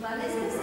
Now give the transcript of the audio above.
¿vale?